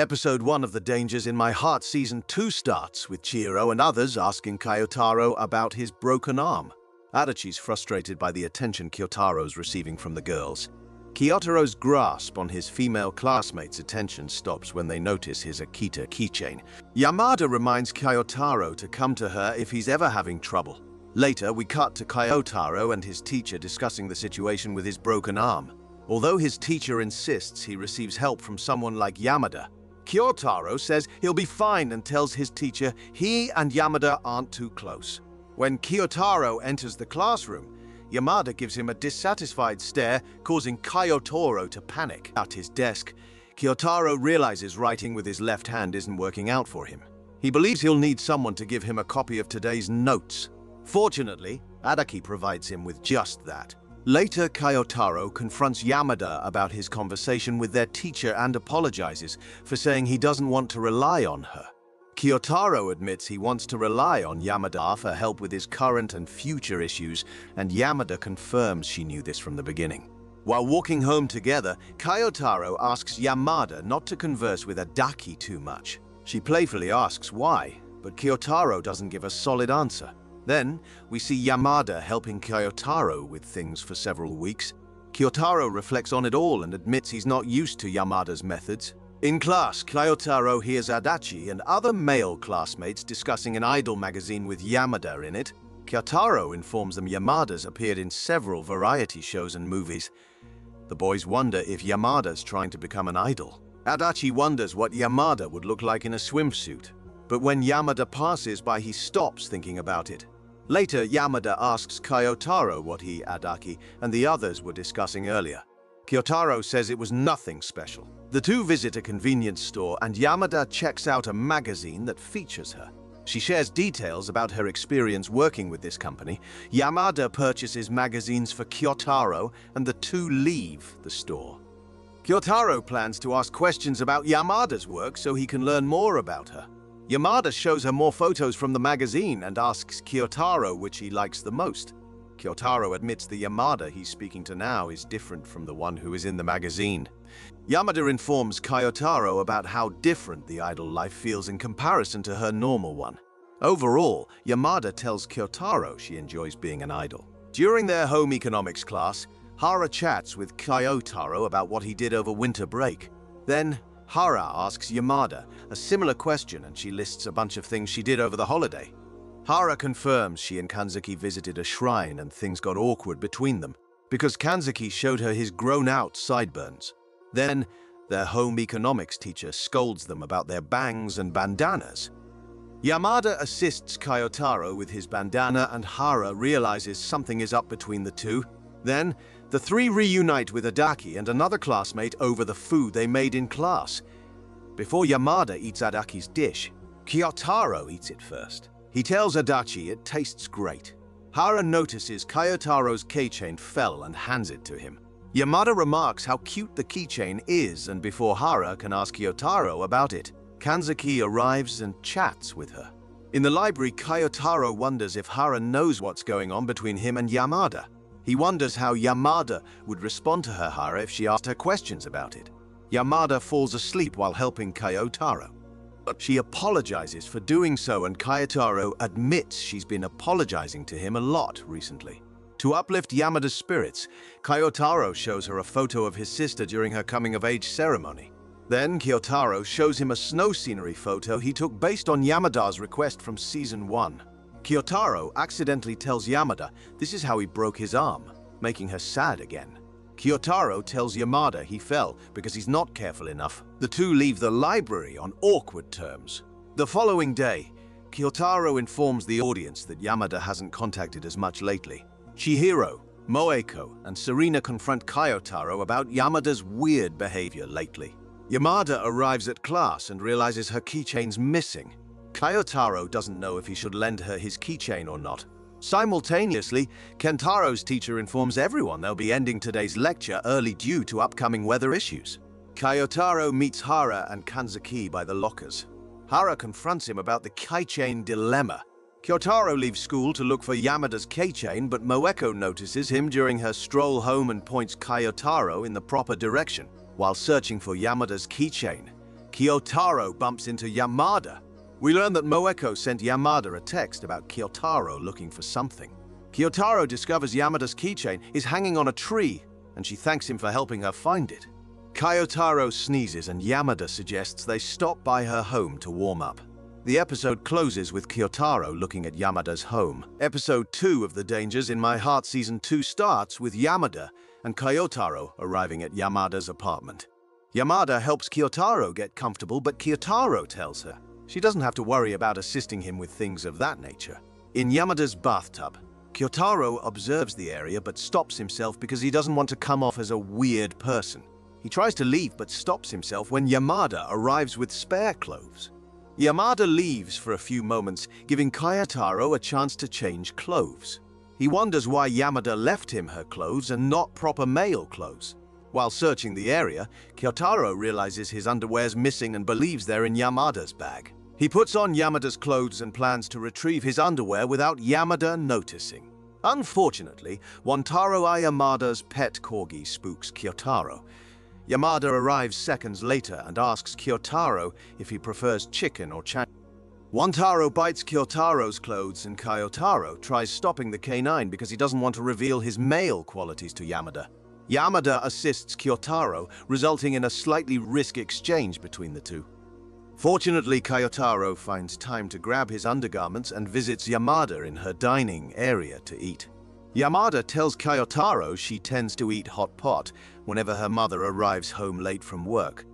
Episode 1 of The Dangers in My Heart Season 2 starts with Chihiro and others asking Kyotaro about his broken arm. Adachi's frustrated by the attention Kyotaro's receiving from the girls. Kyotaro's grasp on his female classmates' attention stops when they notice his Akita keychain. Yamada reminds Kyotaro to come to her if he's ever having trouble. Later, we cut to Kyotaro and his teacher discussing the situation with his broken arm. Although his teacher insists he receives help from someone like Yamada, Kyotaro says he'll be fine and tells his teacher he and Yamada aren't too close. When Kyotaro enters the classroom, Yamada gives him a dissatisfied stare, causing Kyotaro to panic. At his desk, Kyotaro realizes writing with his left hand isn't working out for him. He believes he'll need someone to give him a copy of today's notes. Fortunately, Adachi provides him with just that. Later, Kyotaro confronts Yamada about his conversation with their teacher and apologizes for saying he doesn't want to rely on her. Kyotaro admits he wants to rely on Yamada for help with his current and future issues, and Yamada confirms she knew this from the beginning. While walking home together, Kyotaro asks Yamada not to converse with Adachi too much. She playfully asks why, but Kyotaro doesn't give a solid answer. Then, we see Yamada helping Kyotaro with things for several weeks. Kyotaro reflects on it all and admits he's not used to Yamada's methods. In class, Kyotaro hears Adachi and other male classmates discussing an idol magazine with Yamada in it. Kyotaro informs them Yamada's appeared in several variety shows and movies. The boys wonder if Yamada's trying to become an idol. Adachi wonders what Yamada would look like in a swimsuit, but when Yamada passes by he stops thinking about it. Later, Yamada asks Kyotaro what he, Adachi, and the others were discussing earlier. Kyotaro says it was nothing special. The two visit a convenience store and Yamada checks out a magazine that features her. She shares details about her experience working with this company. Yamada purchases magazines for Kyotaro and the two leave the store. Kyotaro plans to ask questions about Yamada's work so he can learn more about her. Yamada shows her more photos from the magazine and asks Kyotaro which he likes the most. Kyotaro admits the Yamada he's speaking to now is different from the one who is in the magazine. Yamada informs Kyotaro about how different the idol life feels in comparison to her normal one. Overall, Yamada tells Kyotaro she enjoys being an idol. During their home economics class, Hara chats with Kyotaro about what he did over winter break. Then, Hara asks Yamada a similar question and she lists a bunch of things she did over the holiday. Hara confirms she and Kanzaki visited a shrine and things got awkward between them because Kanzaki showed her his grown-out sideburns. Then, their home economics teacher scolds them about their bangs and bandanas. Yamada assists Kyotaro with his bandana and Hara realizes something is up between the two. Then, the three reunite with Adachi and another classmate over the food they made in class. Before Yamada eats Adachi's dish, Kyotaro eats it first. He tells Adachi it tastes great. Hara notices Kyotaro's keychain fell and hands it to him. Yamada remarks how cute the keychain is and before Hara can ask Kyotaro about it, Kanzaki arrives and chats with her. In the library, Kyotaro wonders if Hara knows what's going on between him and Yamada. He wonders how Yamada would respond to her Hara if she asked her questions about it. Yamada falls asleep while helping Kyotaro. She apologizes for doing so and Kyotaro admits she's been apologizing to him a lot recently. To uplift Yamada's spirits, Kyotaro shows her a photo of his sister during her coming-of-age ceremony. Then Kyotaro shows him a snow scenery photo he took based on Yamada's request from Season 1. Kyotaro accidentally tells Yamada this is how he broke his arm, making her sad again. Kyotaro tells Yamada he fell because he's not careful enough. The two leave the library on awkward terms. The following day, Kyotaro informs the audience that Yamada hasn't contacted as much lately. Chihiro, Moeko, and Serena confront Kyotaro about Yamada's weird behavior lately. Yamada arrives at class and realizes her keychain's missing. Kyotaro doesn't know if he should lend her his keychain or not. Simultaneously, Kentaro's teacher informs everyone they'll be ending today's lecture early due to upcoming weather issues. Kyotaro meets Hara and Kanzaki by the lockers. Hara confronts him about the keychain dilemma. Kyotaro leaves school to look for Yamada's keychain, but Moeko notices him during her stroll home and points Kyotaro in the proper direction. While searching for Yamada's keychain, Kyotaro bumps into Yamada. We learn that Moeko sent Yamada a text about Kyotaro looking for something. Kyotaro discovers Yamada's keychain is hanging on a tree, and she thanks him for helping her find it. Kyotaro sneezes and Yamada suggests they stop by her home to warm up. The episode closes with Kyotaro looking at Yamada's home. Episode 2 of The Dangers in My Heart Season 2 starts with Yamada and Kyotaro arriving at Yamada's apartment. Yamada helps Kyotaro get comfortable, but Kyotaro tells her she doesn't have to worry about assisting him with things of that nature. In Yamada's bathtub, Kyotaro observes the area but stops himself because he doesn't want to come off as a weird person. He tries to leave but stops himself when Yamada arrives with spare clothes. Yamada leaves for a few moments, giving Kyotaro a chance to change clothes. He wonders why Yamada left him her clothes and not proper male clothes. While searching the area, Kyotaro realizes his underwear's missing and believes they're in Yamada's bag. He puts on Yamada's clothes and plans to retrieve his underwear without Yamada noticing. Unfortunately, Wantaro Yamada's pet corgi spooks Kyotaro, Yamada arrives seconds later and asks Kyotaro if he prefers chicken or chan. Wantaro bites Kyotaro's clothes and Kyotaro tries stopping the canine because he doesn't want to reveal his male qualities to Yamada. Yamada assists Kyotaro, resulting in a slightly risk exchange between the two. Fortunately, Kyotaro finds time to grab his undergarments and visits Yamada in her dining area to eat. Yamada tells Kyotaro she tends to eat hot pot whenever her mother arrives home late from work.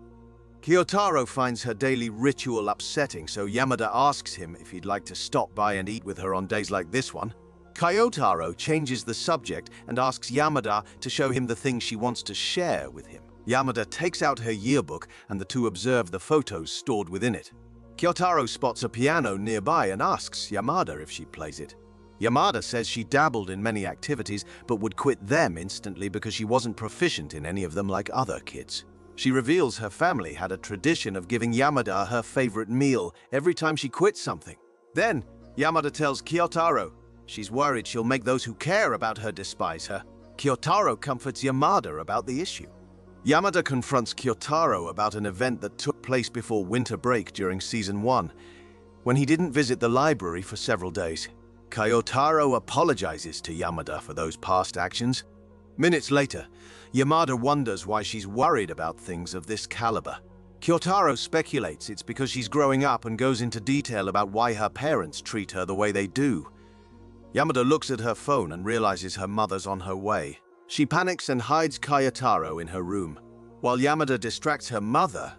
Kyotaro finds her daily ritual upsetting, so Yamada asks him if he'd like to stop by and eat with her on days like this one. Kyotaro changes the subject and asks Yamada to show him the things she wants to share with him. Yamada takes out her yearbook and the two observe the photos stored within it. Kyotaro spots a piano nearby and asks Yamada if she plays it. Yamada says she dabbled in many activities but would quit them instantly because she wasn't proficient in any of them like other kids. She reveals her family had a tradition of giving Yamada her favorite meal every time she quit something. Then, Yamada tells Kyotaro she's worried she'll make those who care about her despise her. Kyotaro comforts Yamada about the issue. Yamada confronts Kyotaro about an event that took place before winter break during Season 1, when he didn't visit the library for several days. Kyotaro apologizes to Yamada for those past actions. Minutes later, Yamada wonders why she's worried about things of this caliber. Kyotaro speculates it's because she's growing up and goes into detail about why her parents treat her the way they do. Yamada looks at her phone and realizes her mother's on her way. She panics and hides Kyotaro in her room. While Yamada distracts her mother,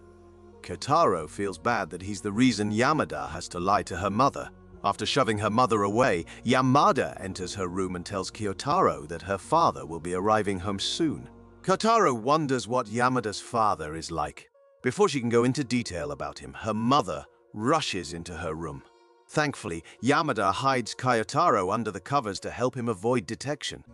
Kyotaro feels bad that he's the reason Yamada has to lie to her mother. After shoving her mother away, Yamada enters her room and tells Kyotaro that her father will be arriving home soon. Kyotaro wonders what Yamada's father is like. Before she can go into detail about him, her mother rushes into her room. Thankfully, Yamada hides Kyotaro under the covers to help him avoid detection.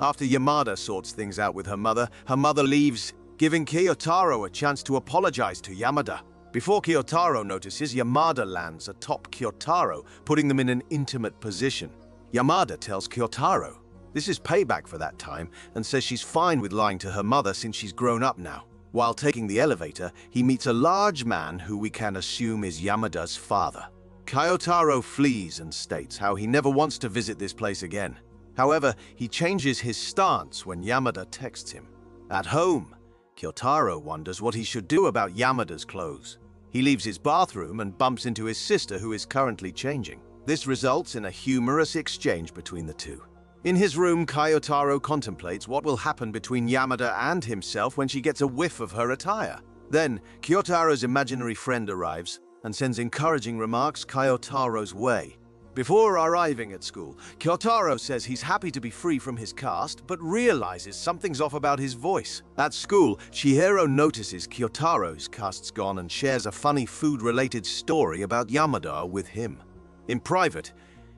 After Yamada sorts things out with her mother, her mother leaves, giving Kyotaro a chance to apologize to Yamada. Before Kyotaro notices, Yamada lands atop Kyotaro, putting them in an intimate position. Yamada tells Kyotaro this is payback for that time and says she's fine with lying to her mother since she's grown up now. While taking the elevator, he meets a large man who we can assume is Yamada's father. Kyotaro flees and states how he never wants to visit this place again. However, he changes his stance when Yamada texts him. At home, Kyotaro wonders what he should do about Yamada's clothes. He leaves his bathroom and bumps into his sister who is currently changing. This results in a humorous exchange between the two. In his room, Kyotaro contemplates what will happen between Yamada and himself when she gets a whiff of her attire. Then, Kyotaro's imaginary friend arrives and sends encouraging remarks Kyotaro's way. Before arriving at school, Kyotaro says he's happy to be free from his cast, but realizes something's off about his voice. At school, Chihiro notices Kyotaro's cast's gone and shares a funny food-related story about Yamada with him. In private,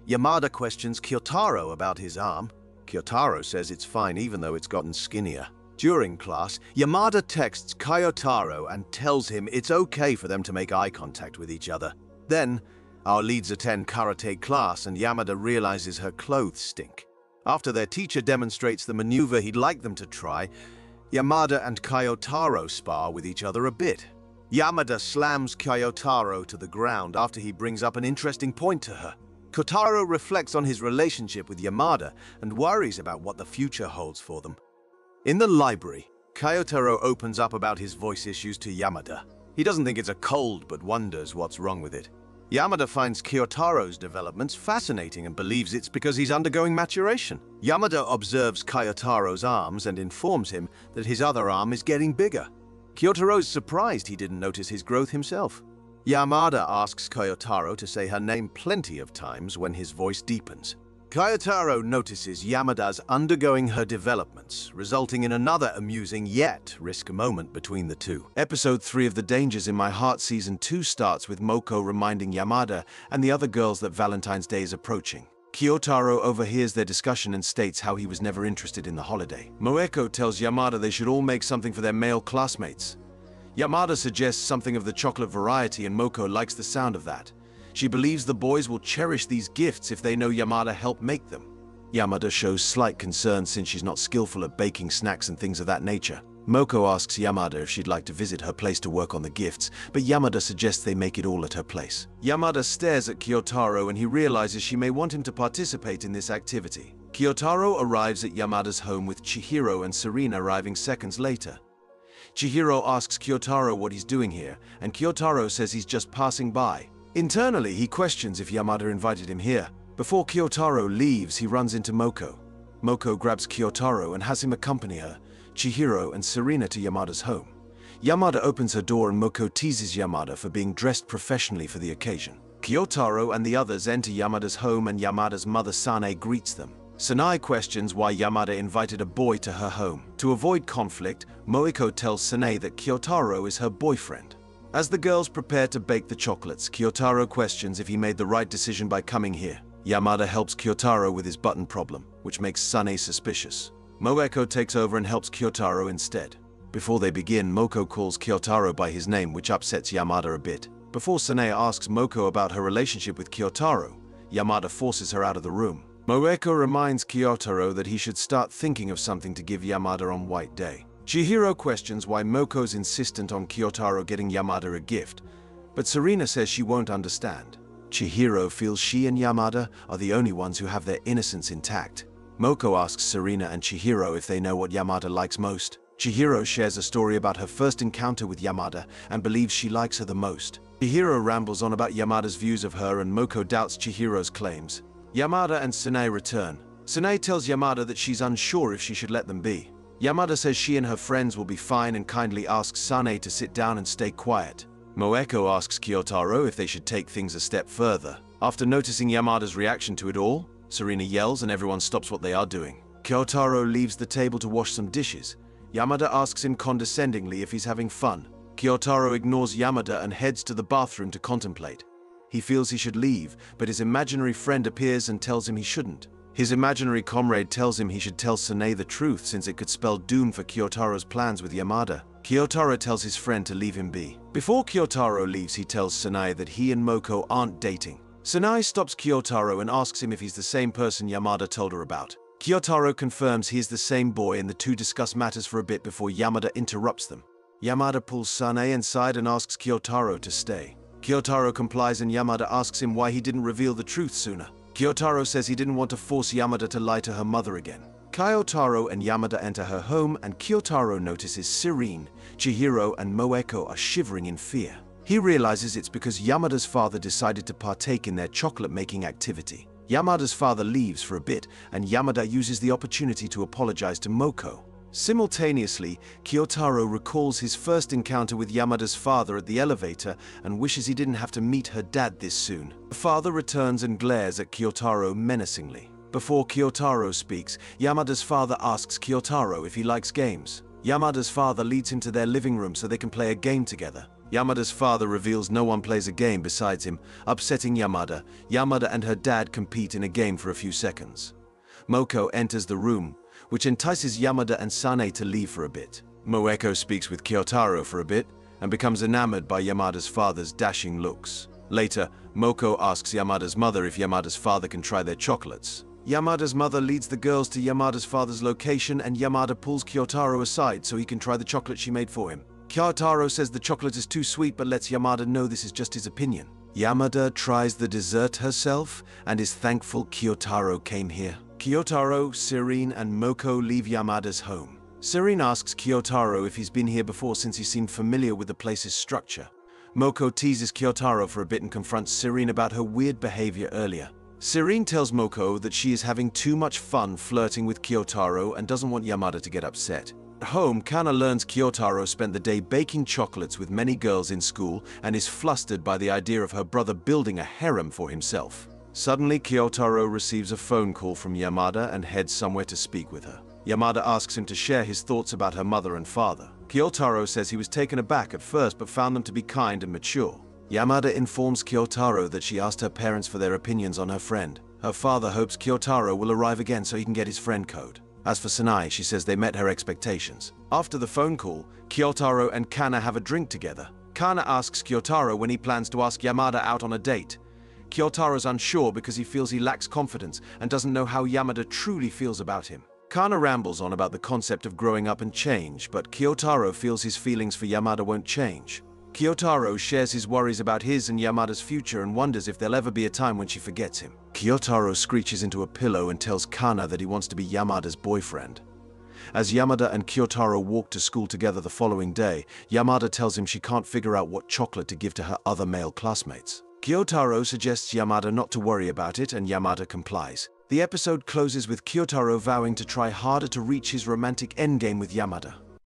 Yamada questions Kyotaro about his arm. Kyotaro says it's fine even though it's gotten skinnier. During class, Yamada texts Kyotaro and tells him it's okay for them to make eye contact with each other. Then, our leads attend karate class and Yamada realizes her clothes stink. After their teacher demonstrates the maneuver he'd like them to try, Yamada and Kyotaro spar with each other a bit. Yamada slams Kyotaro to the ground after he brings up an interesting point to her. Kyotaro reflects on his relationship with Yamada and worries about what the future holds for them. In the library, Kyotaro opens up about his voice issues to Yamada. He doesn't think it's a cold, but wonders what's wrong with it. Yamada finds Kyotaro's developments fascinating and believes it's because he's undergoing maturation. Yamada observes Kyotaro's arms and informs him that his other arm is getting bigger. Kyotaro's surprised he didn't notice his growth himself. Yamada asks Kyotaro to say her name plenty of times when his voice deepens. Kyotaro notices Yamada's undergoing her developments, resulting in another amusing yet risk moment between the two. Episode 3 of The Dangers in My Heart Season 2 starts with Moeko reminding Yamada and the other girls that Valentine's Day is approaching. Kyotaro overhears their discussion and states how he was never interested in the holiday. Moeko tells Yamada they should all make something for their male classmates. Yamada suggests something of the chocolate variety and Moeko likes the sound of that. She believes the boys will cherish these gifts if they know Yamada helped make them. Yamada shows slight concern since she's not skillful at baking snacks and things of that nature. Moeko asks Yamada if she'd like to visit her place to work on the gifts, but Yamada suggests they make it all at her place. Yamada stares at Kyotaro and he realizes she may want him to participate in this activity. Kyotaro arrives at Yamada's home with Chihiro and Serena arriving seconds later. Chihiro asks Kyotaro what he's doing here, and Kyotaro says he's just passing by. Internally, he questions if Yamada invited him here. Before Kyotaro leaves, he runs into Moeko. Moeko grabs Kyotaro and has him accompany her, Chihiro and Serena to Yamada's home. Yamada opens her door and Moeko teases Yamada for being dressed professionally for the occasion. Kyotaro and the others enter Yamada's home and Yamada's mother Sanae greets them. Sanae questions why Yamada invited a boy to her home. To avoid conflict, Moeko tells Sanae that Kyotaro is her boyfriend. As the girls prepare to bake the chocolates, Kyotaro questions if he made the right decision by coming here. Yamada helps Kyotaro with his button problem, which makes Sanae suspicious. Moeko takes over and helps Kyotaro instead. Before they begin, Moeko calls Kyotaro by his name, which upsets Yamada a bit. Before Sanae asks Moeko about her relationship with Kyotaro, Yamada forces her out of the room. Moeko reminds Kyotaro that he should start thinking of something to give Yamada on White Day. Chihiro questions why Moeko's insistent on Kyotaro getting Yamada a gift, but Serena says she won't understand. Chihiro feels she and Yamada are the only ones who have their innocence intact. Moeko asks Serena and Chihiro if they know what Yamada likes most. Chihiro shares a story about her first encounter with Yamada and believes she likes her the most. Chihiro rambles on about Yamada's views of her and Moeko doubts Chihiro's claims. Yamada and Sanae return. Sanae tells Yamada that she's unsure if she should let them be. Yamada says she and her friends will be fine and kindly asks Sanae to sit down and stay quiet. Moeko asks Kyotaro if they should take things a step further. After noticing Yamada's reaction to it all, Serena yells and everyone stops what they are doing. Kyotaro leaves the table to wash some dishes. Yamada asks him condescendingly if he's having fun. Kyotaro ignores Yamada and heads to the bathroom to contemplate. He feels he should leave, but his imaginary friend appears and tells him he shouldn't. His imaginary comrade tells him he should tell Sanae the truth since it could spell doom for Kyotaro's plans with Yamada. Kyotaro tells his friend to leave him be. Before Kyotaro leaves, he tells Sanae that he and Moeko aren't dating. Sanae stops Kyotaro and asks him if he's the same person Yamada told her about. Kyotaro confirms he is the same boy and the two discuss matters for a bit before Yamada interrupts them. Yamada pulls Sanae inside and asks Kyotaro to stay. Kyotaro complies and Yamada asks him why he didn't reveal the truth sooner. Kyotaro says he didn't want to force Yamada to lie to her mother again. Kyotaro and Yamada enter her home and Kyotaro notices Serena, Chihiro and Moeko are shivering in fear. He realizes it's because Yamada's father decided to partake in their chocolate-making activity. Yamada's father leaves for a bit and Yamada uses the opportunity to apologize to Moeko. Simultaneously, Kyotaro recalls his first encounter with Yamada's father at the elevator and wishes he didn't have to meet her dad this soon. The father returns and glares at Kyotaro menacingly. Before Kyotaro speaks, Yamada's father asks Kyotaro if he likes games. Yamada's father leads him to their living room so they can play a game together. Yamada's father reveals no one plays a game besides him, upsetting Yamada. Yamada and her dad compete in a game for a few seconds. Moeko enters the room, which entices Yamada and Sanae to leave for a bit. Moeko speaks with Kyotaro for a bit and becomes enamored by Yamada's father's dashing looks. Later, Moeko asks Yamada's mother if Yamada's father can try their chocolates. Yamada's mother leads the girls to Yamada's father's location and Yamada pulls Kyotaro aside so he can try the chocolate she made for him. Kyotaro says the chocolate is too sweet but lets Yamada know this is just his opinion. Yamada tries the dessert herself and is thankful Kyotaro came here. Kyotaro, Serena, and Moeko leave Yamada's home. Serena asks Kyotaro if he's been here before since he seemed familiar with the place's structure. Moeko teases Kyotaro for a bit and confronts Serena about her weird behavior earlier. Serena tells Moeko that she is having too much fun flirting with Kyotaro and doesn't want Yamada to get upset. At home, Kana learns Kyotaro spent the day baking chocolates with many girls in school and is flustered by the idea of her brother building a harem for himself. Suddenly, Kyotaro receives a phone call from Yamada and heads somewhere to speak with her. Yamada asks him to share his thoughts about her mother and father. Kyotaro says he was taken aback at first but found them to be kind and mature. Yamada informs Kyotaro that she asked her parents for their opinions on her friend. Her father hopes Kyotaro will arrive again so he can get his friend code. As for Sanae, she says they met her expectations. After the phone call, Kyotaro and Kana have a drink together. Kana asks Kyotaro when he plans to ask Yamada out on a date. Kyotaro's unsure because he feels he lacks confidence and doesn't know how Yamada truly feels about him. Kana rambles on about the concept of growing up and change, but Kyotaro feels his feelings for Yamada won't change. Kyotaro shares his worries about his and Yamada's future and wonders if there'll ever be a time when she forgets him. Kyotaro screeches into a pillow and tells Kana that he wants to be Yamada's boyfriend. As Yamada and Kyotaro walk to school together the following day, Yamada tells him she can't figure out what chocolate to give to her other male classmates. Kyotaro suggests Yamada not to worry about it and Yamada complies. The episode closes with Kyotaro vowing to try harder to reach his romantic endgame with Yamada.